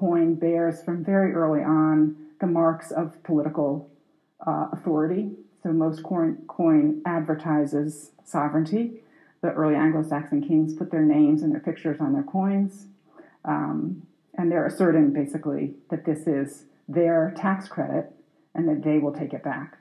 coin bears from very early on the marks of political uh, authority. So most coin, coin advertises sovereignty. The early Anglo-Saxon kings put their names and their pictures on their coins. Um, and they're asserting basically that this is their tax credit and that they will take it back.